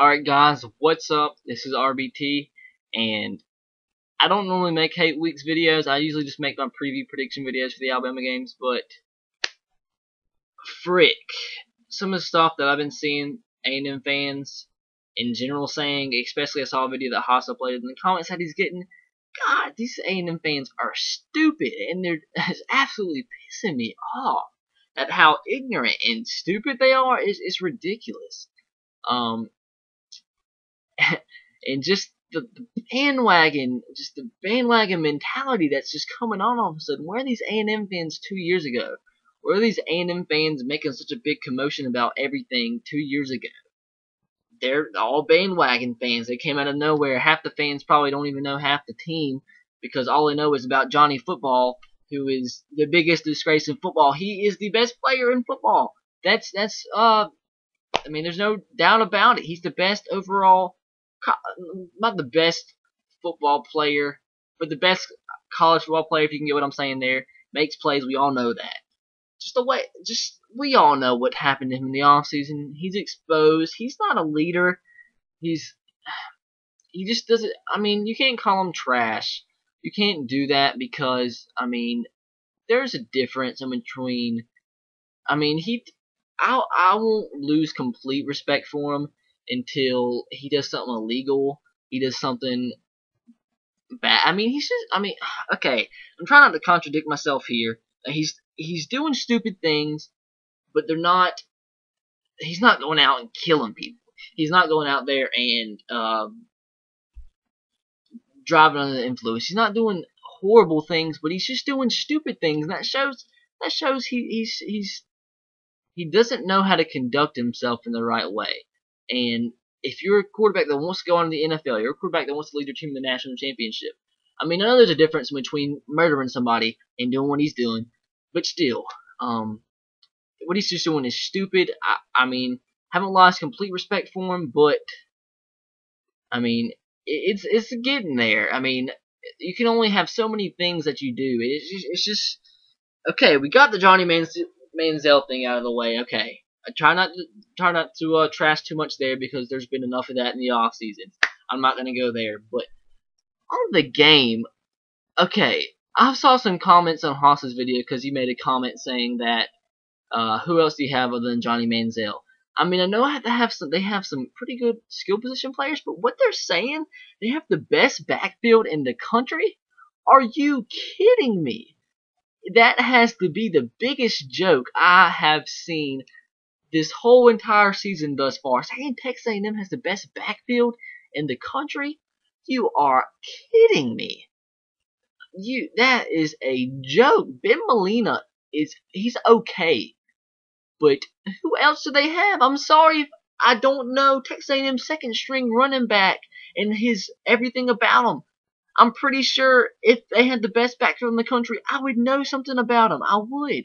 Alright guys, what's up? This is RBT, and I don't normally make hate weeks videos, I usually just make my preview prediction videos for the Alabama games, but frick, some of the stuff that I've been seeing A&M fans in general saying, especially I saw a video that Haas uploaded in the comments that he's getting, God, these A&M fans are stupid, and they're absolutely pissing me off at how ignorant and stupid they are. It's, it's ridiculous. Um, and just the, the bandwagon, just the bandwagon mentality that's just coming on all of a sudden. Where are these A&M fans two years ago? Where are these A&M fans making such a big commotion about everything two years ago? They're all bandwagon fans. They came out of nowhere. Half the fans probably don't even know half the team because all they know is about Johnny Football, who is the biggest disgrace in football. He is the best player in football. That's that's uh, I mean, there's no doubt about it. He's the best overall not the best football player, but the best college football player, if you can get what I'm saying there. Makes plays, we all know that. Just the way, just, we all know what happened to him in the offseason. He's exposed. He's not a leader. He's, he just doesn't, I mean, you can't call him trash. You can't do that because, I mean, there's a difference in between, I mean, he, I, I won't lose complete respect for him until he does something illegal. He does something bad. I mean, he's just. I mean, okay. I'm trying not to contradict myself here. He's he's doing stupid things, but they're not. He's not going out and killing people. He's not going out there and um, driving under the influence. He's not doing horrible things, but he's just doing stupid things. And that shows that shows he, he's he's he doesn't know how to conduct himself in the right way. And if you're a quarterback that wants to go on to the NFL, you're a quarterback that wants to lead your team to the national championship. I mean, I know there's a difference between murdering somebody and doing what he's doing, but still, um, what he's just doing is stupid. I, I mean, haven't lost complete respect for him, but I mean, it's it's getting there. I mean, you can only have so many things that you do. It's just, it's just okay. We got the Johnny Manziel thing out of the way. Okay, I try not to try not to uh, trash too much there because there's been enough of that in the off season. I'm not gonna go there, but on the game, okay, I saw some comments on Haas's video because he made a comment saying that uh, who else do you have other than Johnny Manziel? I mean, I know I have to have some. They have some pretty good skill position players, but what they're saying, they have the best backfield in the country. Are you kidding me? That has to be the biggest joke I have seen this whole entire season thus far, saying Texas A&M has the best backfield in the country? You are kidding me. You that is a joke. Ben Malena is he's okay, but who else do they have? I'm sorry, I don't know Texas A&M second string running back and his everything about him. I'm pretty sure if they had the best backfield in the country, I would know something about him. I would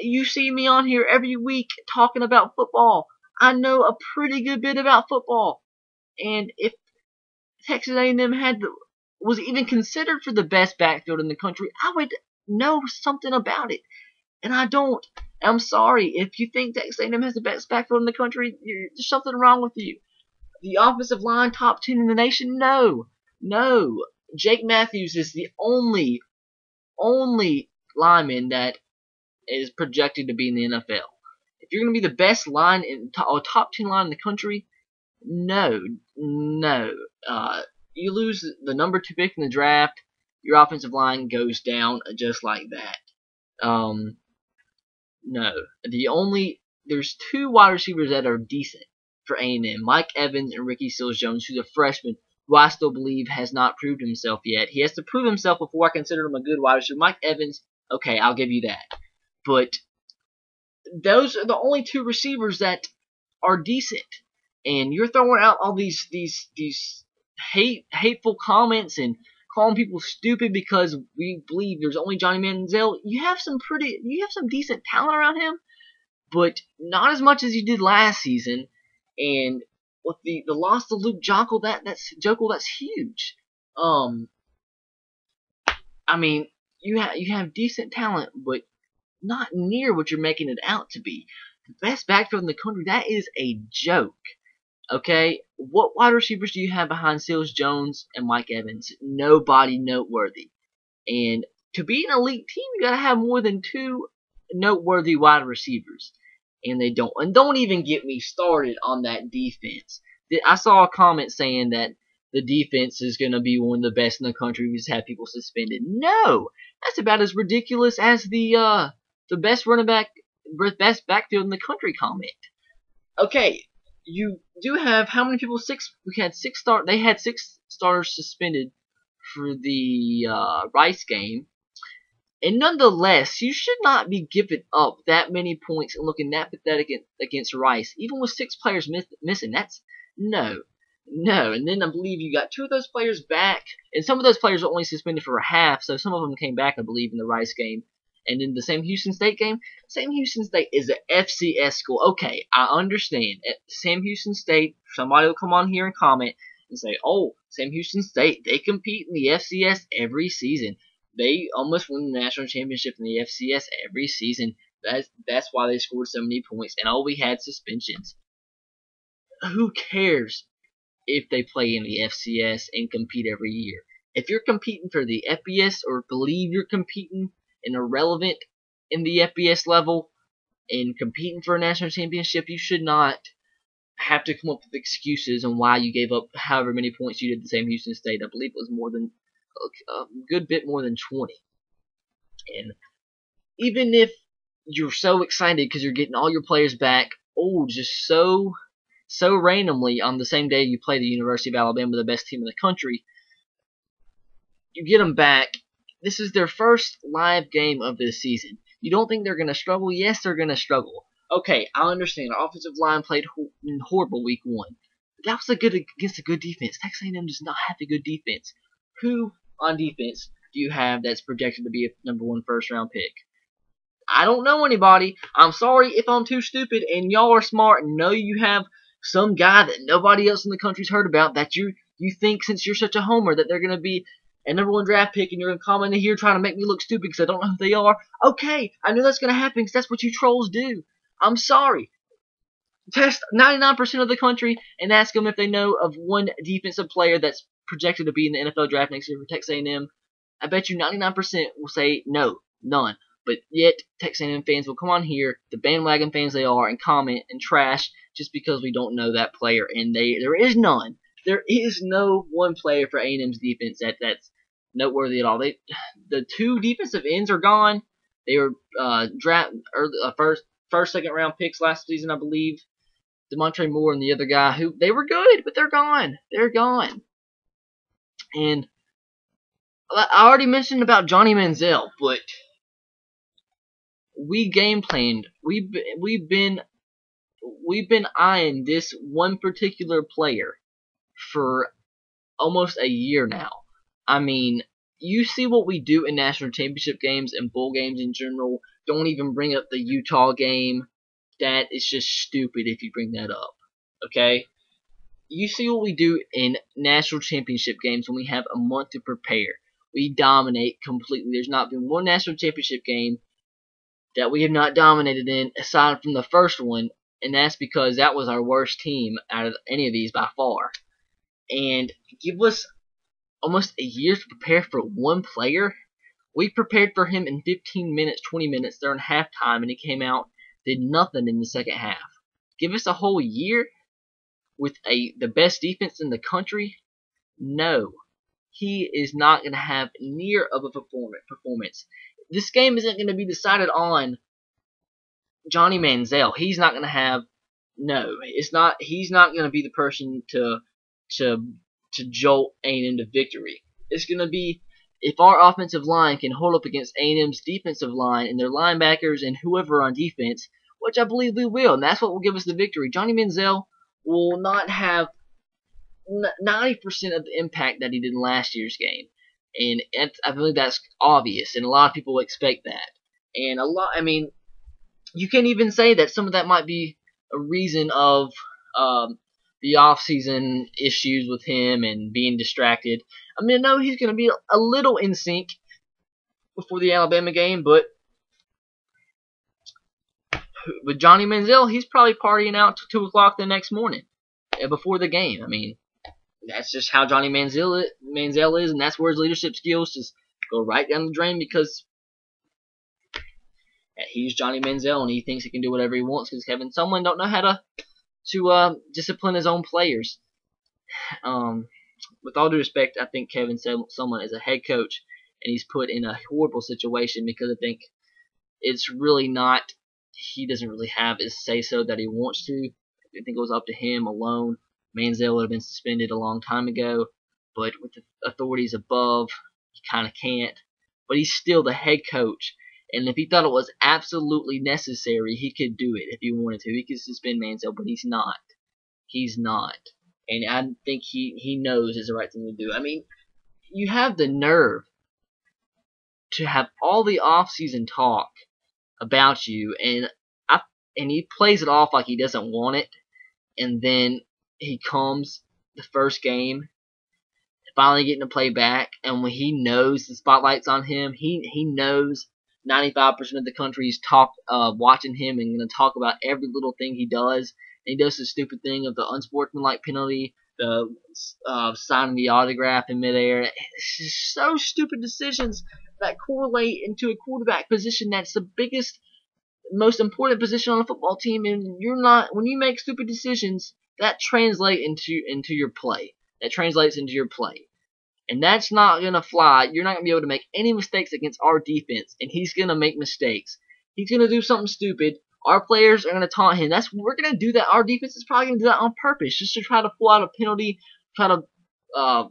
you see me on here every week talking about football. I know a pretty good bit about football. And if Texas A&M had the, was even considered for the best backfield in the country, I would know something about it. And I don't. I'm sorry if you think Texas A&M has the best backfield in the country. There's something wrong with you. The offensive line top ten in the nation? No, no. Jake Matthews is the only, only lineman that is projected to be in the NFL. If you're going to be the best line in or top 10 line in the country, no, no. Uh, you lose the number two pick in the draft, your offensive line goes down just like that. Um, no. The only there's two wide receivers that are decent for A&M, Mike Evans and Ricky Seals-Jones, who's a freshman who I still believe has not proved himself yet. He has to prove himself before I consider him a good wide receiver. Mike Evans, okay, I'll give you that but those are the only two receivers that are decent. And you're throwing out all these these these hate hateful comments and calling people stupid because we believe there's only Johnny Manziel. You have some pretty you have some decent talent around him, but not as much as you did last season. And with the the loss to Luke Joeckel, that that's Joeckel, that's huge. Um, I mean, you have you have decent talent, but not near what you're making it out to be. The best backfield in the country, that is a joke. Okay, what wide receivers do you have behind Seals Jones and Mike Evans? Nobody noteworthy. And to be an elite team, you gotta have more than two noteworthy wide receivers. And they don't. And don't even get me started on that defense. I saw a comment saying that the defense is going to be one of the best in the country. We just have people suspended. No, that's about as ridiculous as the uh, the best running back, best backfield in the country comment. Okay, you do have how many people? Six. We had six start. They had six starters suspended for the uh, Rice game. And nonetheless, you should not be giving up that many points and looking that pathetic against Rice, even with six players miss missing. That's no, no. And then I believe you got two of those players back, and some of those players were only suspended for a half, so some of them came back, I believe, in the Rice game. And in the Sam Houston State game, Sam Houston State is an FCS school. Okay, I understand. Eh, At Sam Houston State, somebody will come on here and comment and say, "Oh, Sam Houston State, they compete in the FCS every season. They almost win the national championship in the FCS every season. That's that's why they scored so many points. And all we had suspensions. Who cares if they play in the FCS and compete every year? If you're competing for the FBS or believe you're competing and are relevant in the FBS level and competing for a national championship, you should not have to come up with excuses on why you gave up however many points you did the same Houston State. I believe it was more than a good bit more than 20. And even if you're so excited because you're getting all your players back, oh, just so so randomly on the same day you play the University of Alabama, the best team in the country, you get them back. This is their first live game of this season. You don't think they're going to struggle? Yes, they're going to struggle. Okay, I understand. Offensive line played horrible week one. That was a good against a good defense. Texas A&M does not have a good defense. Who on defense do you have that's projected to be a number one first round pick? I don't know anybody. I'm sorry if I'm too stupid and y'all are smart and know you have some guy that nobody else in the country's heard about that you you think since you're such a homer that they're gonna be a number one draft pick and you're gonna comment here trying to make me look stupid because I don't know who they are. Okay, I know that's gonna happen because that's what you trolls do. I'm sorry. Test 99% of the country and ask them if they know of one defensive player that's projected to be in the NFL draft next year for Texas A&M. I bet you 99% will say no, none. But yet, Texas A&M fans will come on here, the bandwagon fans they are, and comment and trash just because we don't know that player. And they there is none. There is no one player for A&M's defense that that's noteworthy at all. They the two defensive ends are gone. They were uh, draft or uh, first first second round picks last season, I believe. Damontre Moore and the other guy who they were good, but they're gone. They're gone. And I already mentioned about Johnny Manziel, but we game planned. We've we've been we've been eyeing this one particular player for almost a year now. I mean, you see what we do in national championship games and bowl games in general. Don't even bring up the Utah game. That is just stupid if you bring that up. Okay? You see what we do in national championship games when we have a month to prepare. We dominate completely. There's not been one national championship game that we have not dominated in aside from the first one, and that's because that was our worst team out of any of these by far. And give us almost a year to prepare for one player. We prepared for him in 15 minutes, 20 minutes during halftime, and he came out, did nothing in the second half. Give us a whole year with a the best defense in the country? No. He is not going to have near of a performance this game isn't going to be decided on Johnny Manziel. He's not going to have no. It's not. He's not going to be the person to to to jolt A&M to victory. It's going to be if our offensive line can hold up against A&M's defensive line and their linebackers and whoever on defense, which I believe we will, and that's what will give us the victory. Johnny Manziel will not have 90% of the impact that he did in last year's game and I believe that's obvious, and a lot of people expect that. And a lot, I mean, you can even say that some of that might be a reason of um, the off-season issues with him and being distracted. I mean, I know he's going to be a little in sync before the Alabama game, but with Johnny Manziel, he's probably partying out till two o'clock the next morning. Uh, before the game. I mean, that's just how Johnny Manziel Manziel is, and that's where his leadership skills just go right down the drain because he's Johnny Manziel and he thinks he can do whatever he wants because Kevin Sumlin don't know how to to uh, discipline his own players. Um, with all due respect, I think Kevin Sumlin is a head coach and he's put in a horrible situation because I think it's really not. He doesn't really have his say so that he wants to. I think it was up to him alone. Manziel would have been suspended a long time ago, but with the authorities above, he kind of can't. But he's still the head coach, and if he thought it was absolutely necessary, he could do it if he wanted to. He could suspend Manziel, but he's not. He's not. And I think he, he knows it's the right thing to do. I mean, you have the nerve to have all the off-season talk about you, and I, and he plays it off like he doesn't want it, and then he comes the first game, finally getting to play back, and when he knows the spotlight's on him, he he knows 95% of the country is talk uh, watching him and going to talk about every little thing he does. And he does the stupid thing of the unsportsmanlike penalty, the uh, signing the autograph in midair. It's just so stupid decisions that correlate into a quarterback position that's the biggest, most important position on a football team. And you're not when you make stupid decisions, that translates into into your play. That translates into your play. And that's not going to fly. You're not going to be able to make any mistakes against our defense. And he's going to make mistakes. He's going to do something stupid. Our players are going to taunt him. That's we're going to do that. Our defense is probably going to do that on purpose, just to try to pull out a penalty, try to uh,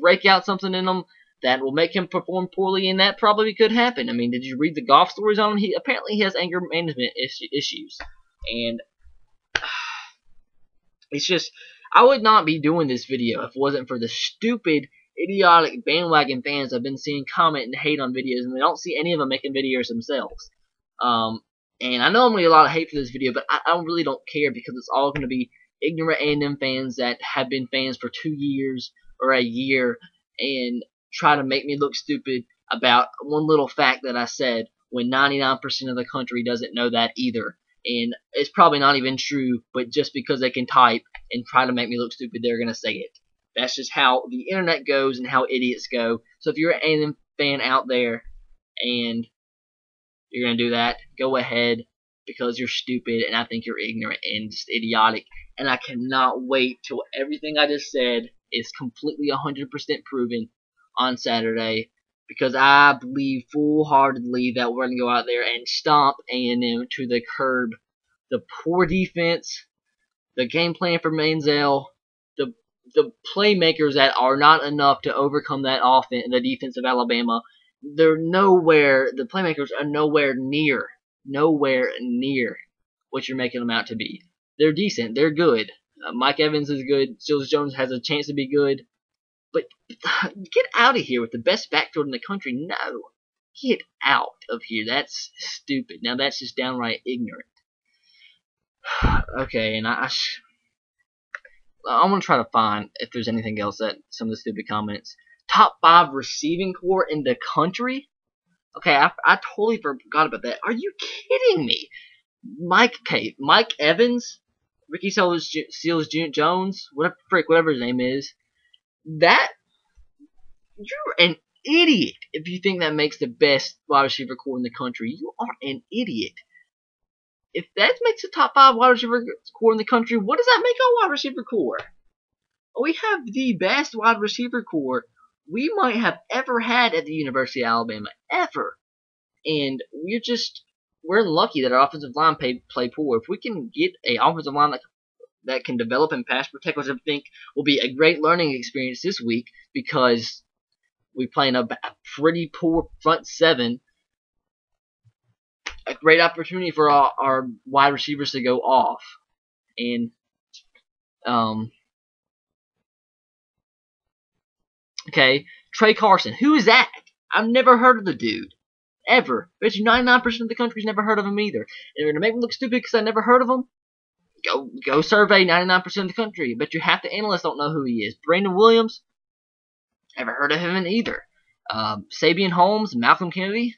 break out something in them that will make him perform poorly, and that probably could happen. I mean, did you read the golf stories on him? He apparently he has anger management issues, and it's just I would not be doing this video if it wasn't for the stupid, idiotic bandwagon fans I've been seeing comment and hate on videos, and they don't see any of them making videos themselves. Um, and I know I'm going to get a lot of hate for this video, but I, I really don't care because it's all going to be ignorant A&M fans that have been fans for two years or a year and try to make me look stupid about one little fact that I said when 99% of the country doesn't know that either. And it's probably not even true, but just because they can type and try to make me look stupid, they're going to say it. That's just how the internet goes and how idiots go. So if you're an A&M fan out there and you're going to do that, go ahead because you're stupid and I think you're ignorant and just idiotic. And I cannot wait till everything I just said is completely 100% proven on Saturday because I believe full-heartedly that we're going to go out there and stomp A&M to the curb. The poor defense, the game plan for Manziel, the the playmakers that are not enough to overcome that offense, the defense of Alabama, they're nowhere. The playmakers are nowhere near, nowhere near what you're making them out to be. They're decent. They're good. Uh, Mike Evans is good. Jules Jones has a chance to be good. But get out of here with the best backfield in the country. No. Get out of here. That's stupid. Now that's just downright ignorant. okay, and I, I, I'm gonna try to find if there's anything else that some of the stupid comments. Top five receiving core in the country. Okay, I, I totally forgot about that. Are you kidding me? Mike, okay, Mike Evans, Ricky Seals, Seals Jones, whatever, frick, whatever his name is that you're an idiot if you think that makes the best wide receiver core in the country. You are an idiot. If that makes the top five wide receiver core in the country, what does that make our wide receiver core? We have the best wide receiver core we might have ever had at the University of Alabama, ever. And we're just we're lucky that our offensive line play, play poor. If we can get a offensive line that that can develop and pass protect, which I think will be a great learning experience this week because we play in a pretty poor front seven. A great opportunity for our, our wide receivers to go off. And, um, okay, Tra Carson. Who is that? I've never heard of the dude. Ever. Bet you 99% of the country's never heard of him either. And they're going to make me look stupid because I never heard of him? Go go survey 99% of the country. But you half the analysts don't know who he is. Brandon Williams, never heard of him either. Um, Sabian Holmes, Malcome Kennedy.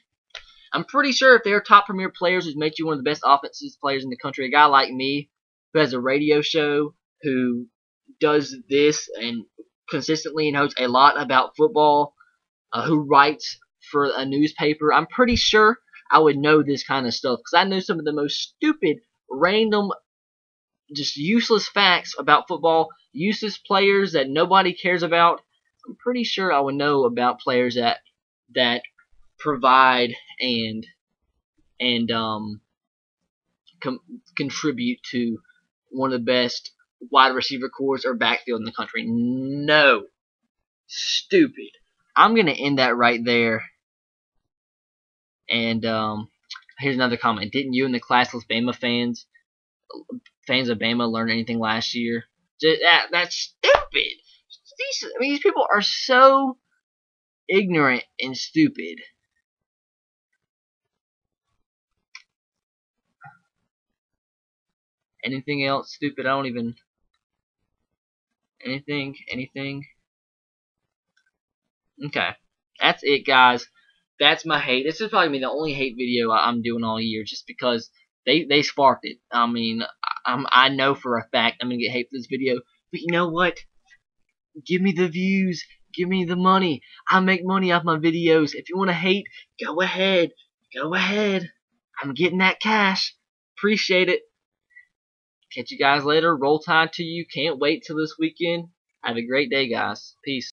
I'm pretty sure if they're top premier players who's made you one of the best offensive players in the country, a guy like me who has a radio show, who does this and consistently knows a lot about football, uh, who writes for a newspaper, I'm pretty sure I would know this kind of stuff because I know some of the most stupid, random, just useless facts about football, useless players that nobody cares about. I'm pretty sure I would know about players that that provide and and um com- contribute to one of the best wide receiver cores or backfield in the country. No. Stupid. I'm going to end that right there. And um, here's another comment. Didn't you and the classless Bama fans, fans of Bama, learn anything last year? Just, that, that's stupid. These, I mean, these people are so ignorant and stupid. Anything else stupid? I don't even. Anything? Anything? Okay. That's it, guys. That's my hate. This is probably the only hate video I'm doing all year just because they, they sparked it. I mean, I'm, I know for a fact I'm going to get hate for this video. But you know what? Give me the views. Give me the money. I make money off my videos. If you want to hate, go ahead. Go ahead. I'm getting that cash. Appreciate it. Catch you guys later. Roll Tide to you. Can't wait till this weekend. Have a great day, guys. Peace.